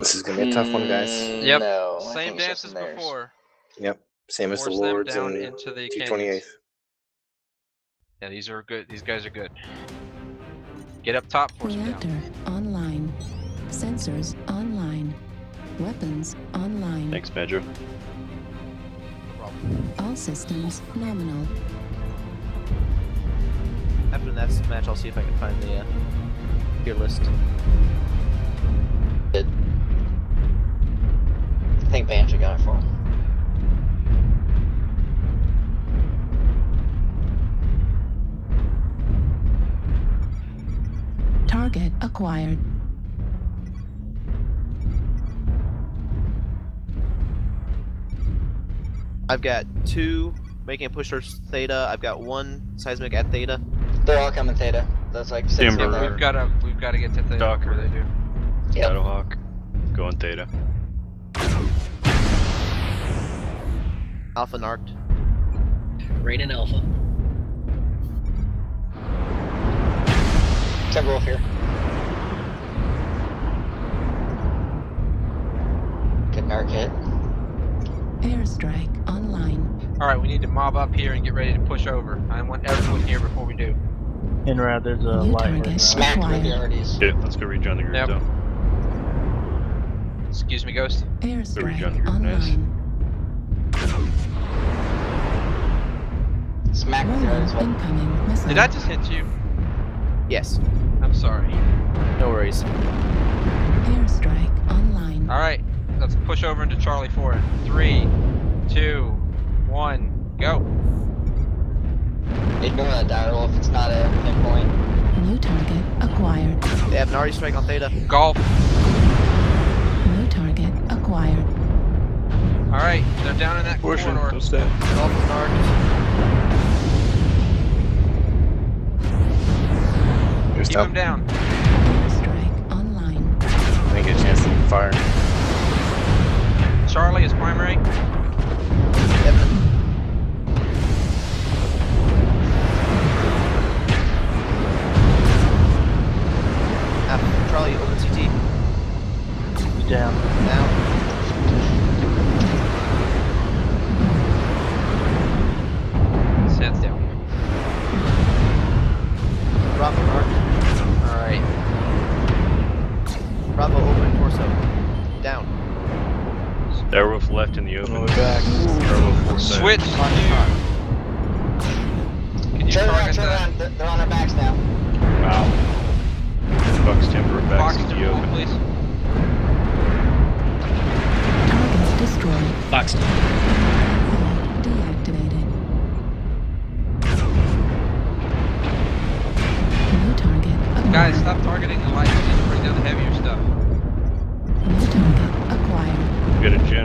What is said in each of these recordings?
This is gonna be a tough one, guys. Mm, Yep. No. Same dance as theirs. before. Yep. Same as the Force them Lords down and into the T twenty eighth. Yeah, these are good. These guys are good. Get up top, force them Reactor down. online. Sensors online. Weapons online. Thanks, Pedro. No problem. All systems nominal. After the next match, I'll see if I can find the uh, tier list. Target acquired. I've got two making a push towards Theta. I've got one seismic at Theta. They're all coming Theta. That's like six Timber. Yeah, we've got to we've got to get to Theta Docker. before they do. Yep. Shadowhawk. Going Theta. Alpha narked. Rain and Alpha. Timberwolf here. Good narc hit. Airstrike online. All right, we need to mob up here and get ready to push over. I want everyone here before we do. Inrad, there's a New light. target. right now. Smacked with the alreadies. Yeah, let's go rejoin the group Yep. though. Excuse me, Ghost. Airstrike rejoin the group, guys. online. Smacked with the Roman incoming missile. Did I just hit you? Yes. I'm sorry. No worries. Airstrike online. All right, let's push over into Charlie Four. Three, two, one, go. Ignore that direwolf. It's not a pinpoint. New target acquired. They have an artillery strike on Theta. Golf. New target acquired. All right, they're down in that Portion. corridor. Don't stay. Golf is narked. Here's Keep top. them down. Airstrike online. I didn't get a chance to fire. Charlie is primary. Yep. Direwolf left in the open. Oh, we're back. Direwolf full. Switch. Lock and talk. Can you Turn around, turn around. They're, they're on our backs now. Wow. Bucks timber back Fox to to the move, open. please. Target destroyed. Box. Deactivated. New target acquired. Guys, stop targeting the lights. We bring down the heavier stuff. New target acquired. We got a Jenner.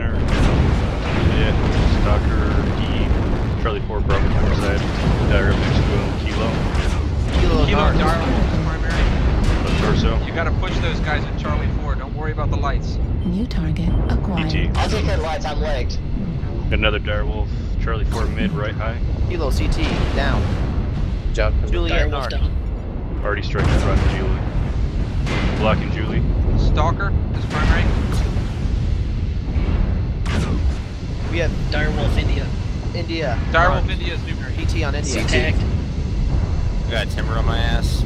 Yeah. Stalker. D. Charlie 4 Bravo 4 side. Dire Mexico. Kilo. Kilo, uh, Kilo narked. Direwolf is primary. Left torso. You gotta push those guys at Charlie 4. Don't worry about the lights. New target acquired. ET. I'll take care of the lights. I'm legged. Got another Direwolf. Charlie 4 mid right high. Kilo CT. Down. Good job. Juliet Direwolf Already striking in front of Julie. Blocking Julie. Stalker is primary. We have Direwolf India. India. Direwolf narked. India is nuclear. ET on India. Tagged. Got timber on my ass.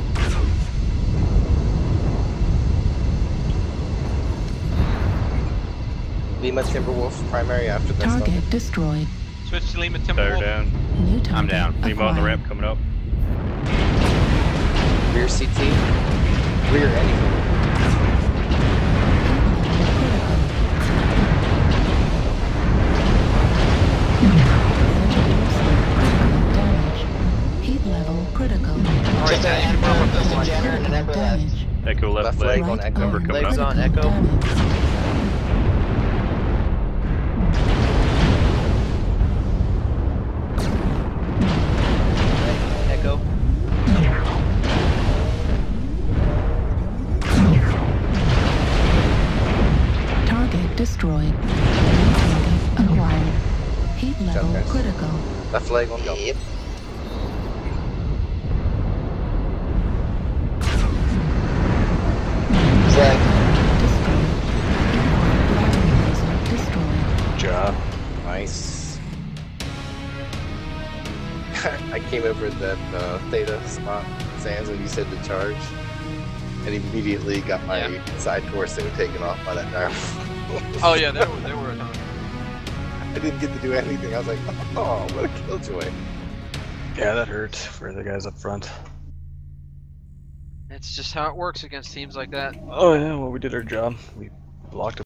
Lima Timberwolf primary after this. though. Target destroyed. Switch to Lima Dire Timberwolf. down. New target I'm down. Lima on the ramp coming up. Rear CT. Rear anything. Damage. Heat level critical. Just a guys, Emperor, keep just a going. Jenner, and an Emperor left. Damage. Echo left, Left leg. leg on Right Echo. Number coming Legs up. on critical Echo. damage. Echo. shot, guys. Critical. Left leg on go. Yep. Good job. Nice. I came over that uh, theta spot, Sands, when you said to charge, and immediately got my yeah. side were taken off by that guy. oh yeah, there, there I didn't get to do anything. I was like, oh, what a killjoy. Yeah, that hurt for the guys up front. It's just how it works against teams like that. Oh yeah, well we did our job. We blocked